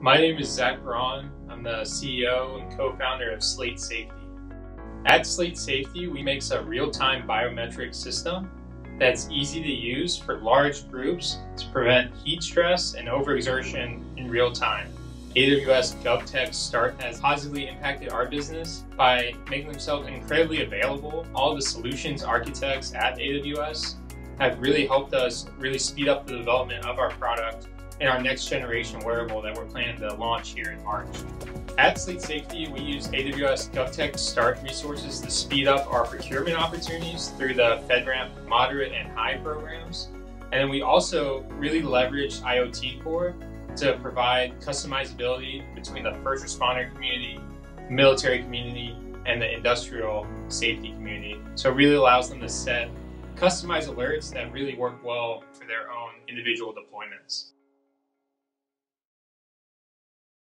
My name is Zack Braun. I'm the CEO and co-founder of Slate Safety. At Slate Safety, we make a real-time biometric system that's easy to use for large groups to prevent heat stress and overexertion in real time. AWS GovTech Start has positively impacted our business by making themselves incredibly available. All the solutions architects at AWS have really helped us really speed up the development of our product and our next generation wearable that we're planning to launch here in March. At Slate Safety, we use AWS GovTech Start resources to speed up our procurement opportunities through the FedRAMP moderate and high programs. And then we also really leverage IoT Core to provide customizability between the first responder community, military community, and the industrial safety community. So it really allows them to set customized alerts that really work well for their own individual deployments.